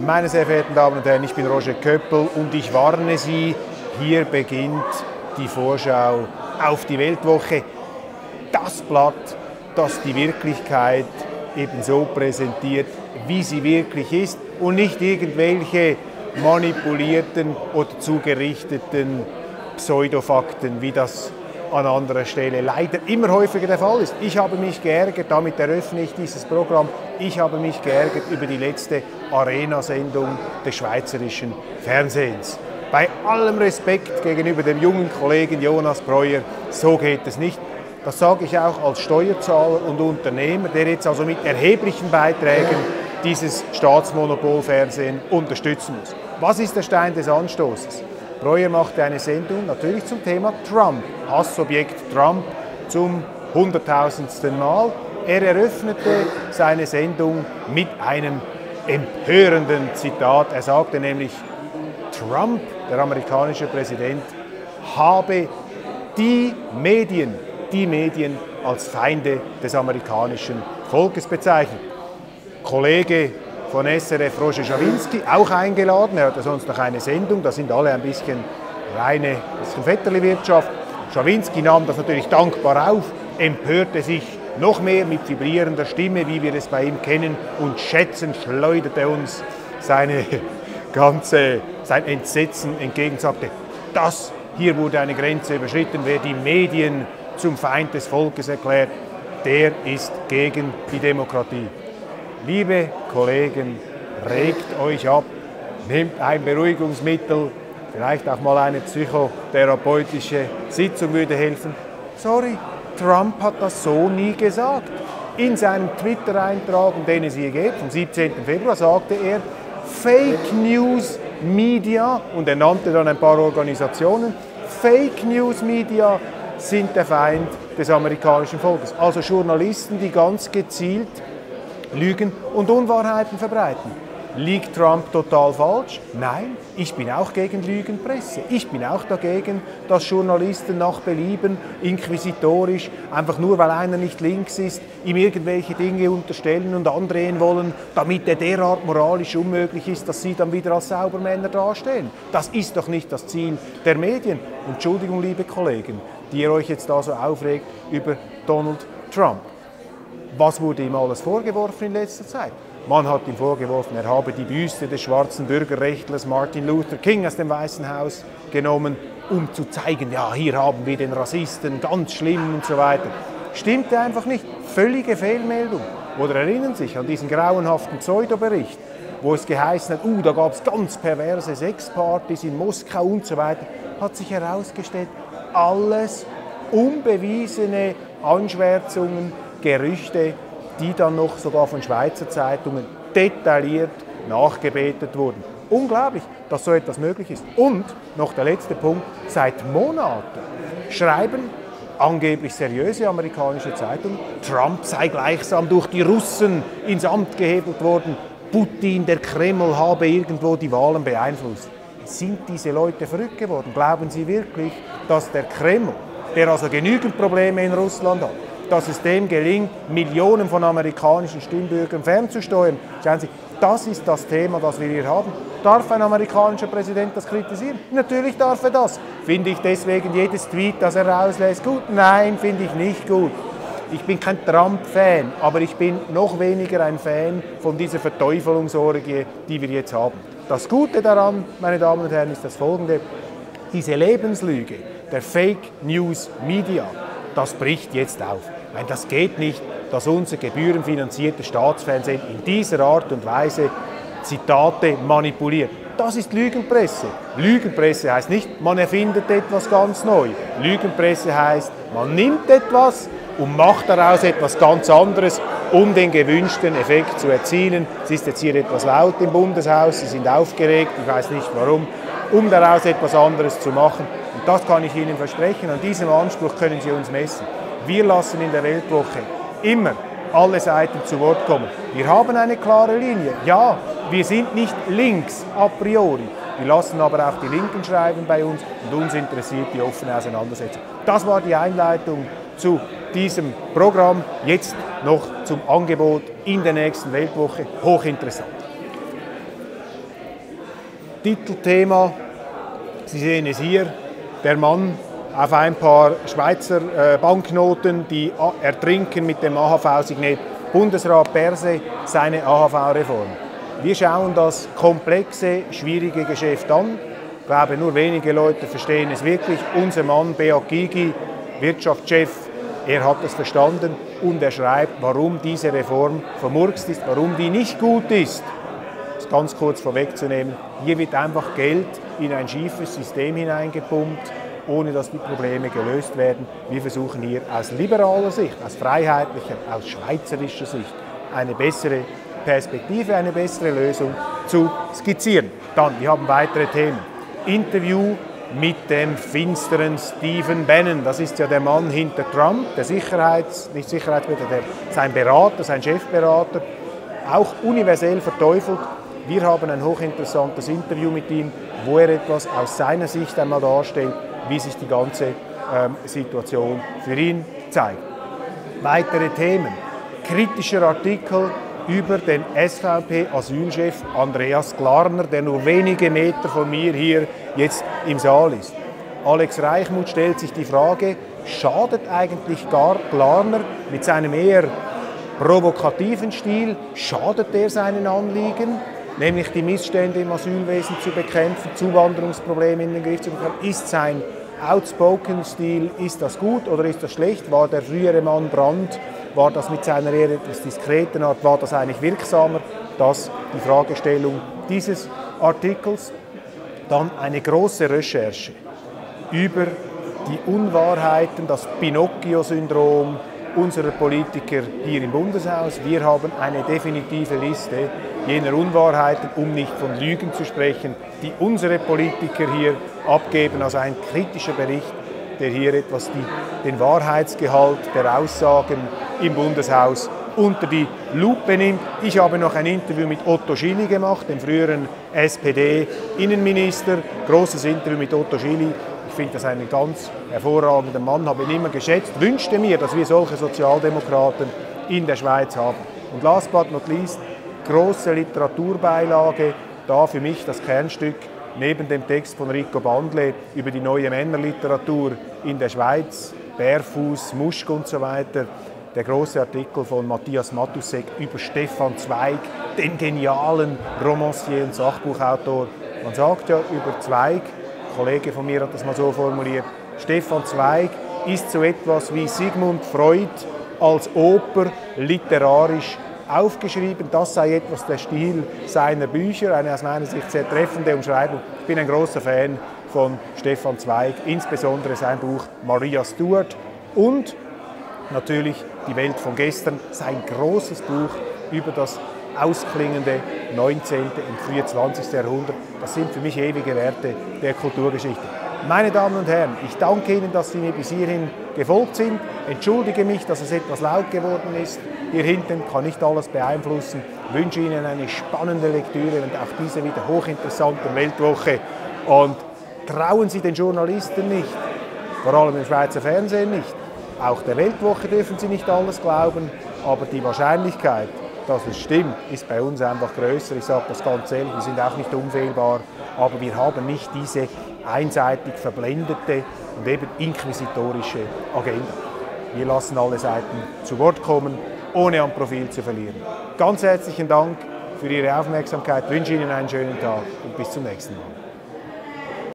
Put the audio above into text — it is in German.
Meine sehr verehrten Damen und Herren, ich bin Roger Köppel und ich warne Sie, hier beginnt die Vorschau auf die Weltwoche. Das Blatt, das die Wirklichkeit eben so präsentiert, wie sie wirklich ist und nicht irgendwelche manipulierten oder zugerichteten Pseudofakten, wie das an anderer Stelle leider immer häufiger der Fall ist. Ich habe mich geärgert, damit eröffne ich dieses Programm, ich habe mich geärgert über die letzte Arena-Sendung des schweizerischen Fernsehens. Bei allem Respekt gegenüber dem jungen Kollegen Jonas Breuer, so geht es nicht. Das sage ich auch als Steuerzahler und Unternehmer, der jetzt also mit erheblichen Beiträgen dieses Staatsmonopolfernsehen unterstützen muss. Was ist der Stein des Anstoßes? Breuer machte eine Sendung natürlich zum Thema Trump, Hassobjekt Trump zum hunderttausendsten Mal. Er eröffnete seine Sendung mit einem empörenden Zitat. Er sagte nämlich, Trump, der amerikanische Präsident, habe die Medien, die Medien als Feinde des amerikanischen Volkes bezeichnet. Kollege von SRF Roger Schawinski, auch eingeladen. Er hatte sonst noch eine Sendung, da sind alle ein bisschen reine Vetterli-Wirtschaft. Schawinski nahm das natürlich dankbar auf, empörte sich noch mehr mit vibrierender Stimme, wie wir es bei ihm kennen, und schätzend schleuderte uns seine ganze, sein Entsetzen entgegen, sagte, das hier wurde eine Grenze überschritten, wer die Medien zum Feind des Volkes erklärt, der ist gegen die Demokratie. Liebe Kollegen, regt euch ab, nehmt ein Beruhigungsmittel, vielleicht auch mal eine psychotherapeutische Sitzung würde helfen. Sorry, Trump hat das so nie gesagt. In seinem Twitter-Eintrag, um den es hier geht, vom 17. Februar, sagte er, Fake News Media, und er nannte dann ein paar Organisationen, Fake News Media sind der Feind des amerikanischen Volkes. Also Journalisten, die ganz gezielt lügen und Unwahrheiten verbreiten. Liegt Trump total falsch? Nein, ich bin auch gegen Lügenpresse. Ich bin auch dagegen, dass Journalisten nach Belieben inquisitorisch, einfach nur weil einer nicht links ist, ihm irgendwelche Dinge unterstellen und andrehen wollen, damit er derart moralisch unmöglich ist, dass sie dann wieder als Saubermänner dastehen. Das ist doch nicht das Ziel der Medien. Entschuldigung, liebe Kollegen, die ihr euch jetzt da so aufregt über Donald Trump. Was wurde ihm alles vorgeworfen in letzter Zeit? Man hat ihm vorgeworfen, er habe die Büste des schwarzen Bürgerrechtlers Martin Luther King aus dem Weißen Haus genommen, um zu zeigen, ja, hier haben wir den Rassisten, ganz schlimm und so weiter. Stimmte einfach nicht. Völlige Fehlmeldung. Oder erinnern Sie sich an diesen grauenhaften Pseudobericht, wo es geheißen hat, uh, da gab es ganz perverse Sexpartys in Moskau und so weiter. Hat sich herausgestellt, alles unbewiesene Anschwärzungen, Gerüchte, die dann noch sogar von Schweizer Zeitungen detailliert nachgebetet wurden. Unglaublich, dass so etwas möglich ist. Und noch der letzte Punkt, seit Monaten schreiben angeblich seriöse amerikanische Zeitungen, Trump sei gleichsam durch die Russen ins Amt gehebelt worden, Putin, der Kreml habe irgendwo die Wahlen beeinflusst. Sind diese Leute verrückt geworden? Glauben Sie wirklich, dass der Kreml, der also genügend Probleme in Russland hat, dass es dem gelingt, Millionen von amerikanischen Stimmbürgern fernzusteuern. Schauen Sie, das ist das Thema, das wir hier haben. Darf ein amerikanischer Präsident das kritisieren? Natürlich darf er das. Finde ich deswegen jedes Tweet, das er rauslässt, gut? Nein, finde ich nicht gut. Ich bin kein Trump-Fan, aber ich bin noch weniger ein Fan von dieser Verteufelungsorgie, die wir jetzt haben. Das Gute daran, meine Damen und Herren, ist das folgende. Diese Lebenslüge der Fake News Media, das bricht jetzt auf. Nein, das geht nicht, dass unser gebührenfinanziertes Staatsfernsehen in dieser Art und Weise Zitate manipuliert. Das ist Lügenpresse. Lügenpresse heißt nicht, man erfindet etwas ganz neu. Lügenpresse heißt, man nimmt etwas und macht daraus etwas ganz anderes, um den gewünschten Effekt zu erzielen. Es ist jetzt hier etwas laut im Bundeshaus, Sie sind aufgeregt, ich weiß nicht warum, um daraus etwas anderes zu machen. Und das kann ich Ihnen versprechen, an diesem Anspruch können Sie uns messen. Wir lassen in der Weltwoche immer alle Seiten zu Wort kommen. Wir haben eine klare Linie. Ja, wir sind nicht links a priori. Wir lassen aber auch die Linken schreiben bei uns und uns interessiert die offene Auseinandersetzung. Das war die Einleitung zu diesem Programm. Jetzt noch zum Angebot in der nächsten Weltwoche. Hochinteressant. Titelthema. Sie sehen es hier, der Mann auf ein paar Schweizer äh, Banknoten, die ertrinken mit dem AHV-Signet Bundesrat Perse, seine AHV-Reform. Wir schauen das komplexe, schwierige Geschäft an. Ich glaube, nur wenige Leute verstehen es wirklich. Unser Mann Beat Gigi, Wirtschaftschef, er hat es verstanden und er schreibt, warum diese Reform vermurkst ist, warum die nicht gut ist. Das ganz kurz vorwegzunehmen, hier wird einfach Geld in ein schiefes System hineingepumpt, ohne dass die Probleme gelöst werden. Wir versuchen hier aus liberaler Sicht, aus freiheitlicher, aus schweizerischer Sicht eine bessere Perspektive, eine bessere Lösung zu skizzieren. Dann, wir haben weitere Themen. Interview mit dem finsteren Stephen Bannon. Das ist ja der Mann hinter Trump, der Sicherheits-, nicht Sicherheitsberater, der, sein Berater, sein Chefberater, auch universell verteufelt. Wir haben ein hochinteressantes Interview mit ihm, wo er etwas aus seiner Sicht einmal darstellt, wie sich die ganze ähm, Situation für ihn zeigt. Weitere Themen. Kritischer Artikel über den SVP-Asylchef Andreas Glarner, der nur wenige Meter von mir hier jetzt im Saal ist. Alex Reichmuth stellt sich die Frage, schadet eigentlich gar Glarner mit seinem eher provokativen Stil, schadet er seinen Anliegen, nämlich die Missstände im Asylwesen zu bekämpfen, Zuwanderungsprobleme in den Griff zu bekommen? Ist sein Outspoken-Stil, ist das gut oder ist das schlecht? War der frühere Mann Brandt war das mit seiner eher etwas diskreten Art, war das eigentlich wirksamer? Das die Fragestellung dieses Artikels. Dann eine große Recherche über die Unwahrheiten, das Pinocchio-Syndrom unserer Politiker hier im Bundeshaus. Wir haben eine definitive Liste jener Unwahrheiten, um nicht von Lügen zu sprechen, die unsere Politiker hier abgeben. Also ein kritischer Bericht, der hier etwas die, den Wahrheitsgehalt der Aussagen im Bundeshaus unter die Lupe nimmt. Ich habe noch ein Interview mit Otto Schily gemacht, dem früheren SPD-Innenminister. Großes Interview mit Otto Schily. Ich finde das einen ganz hervorragenden Mann, habe ihn immer geschätzt, wünschte mir, dass wir solche Sozialdemokraten in der Schweiz haben. Und last but not least, große Literaturbeilage, da für mich das Kernstück neben dem Text von Rico Bandle über die neue Männerliteratur in der Schweiz, Bärfuß, Muschk und so weiter, der große Artikel von Matthias Matusek über Stefan Zweig, den genialen Romancier und Sachbuchautor. Man sagt ja über Zweig, ein Kollege von mir hat das mal so formuliert, Stefan Zweig ist so etwas wie Sigmund Freud als Oper literarisch aufgeschrieben. Das sei etwas der Stil seiner Bücher, eine aus meiner Sicht sehr treffende Umschreibung. Ich bin ein großer Fan von Stefan Zweig, insbesondere sein Buch Maria Stuart und natürlich Die Welt von gestern, sein großes Buch über das ausklingende 19. und frühe 20. Jahrhundert. Das sind für mich ewige Werte der Kulturgeschichte. Meine Damen und Herren, ich danke Ihnen, dass Sie mir bis hierhin gefolgt sind. Entschuldige mich, dass es etwas laut geworden ist. Hier hinten kann nicht alles beeinflussen. Ich wünsche Ihnen eine spannende Lektüre und auch diese wieder hochinteressante Weltwoche. Und trauen Sie den Journalisten nicht, vor allem im Schweizer Fernsehen nicht. Auch der Weltwoche dürfen Sie nicht alles glauben, aber die Wahrscheinlichkeit, dass es stimmt, ist bei uns einfach größer. Ich sage das ganz ehrlich, wir sind auch nicht unfehlbar, aber wir haben nicht diese einseitig verblendete und eben inquisitorische Agenda. Wir lassen alle Seiten zu Wort kommen, ohne am Profil zu verlieren. Ganz herzlichen Dank für Ihre Aufmerksamkeit, ich wünsche Ihnen einen schönen Tag und bis zum nächsten Mal.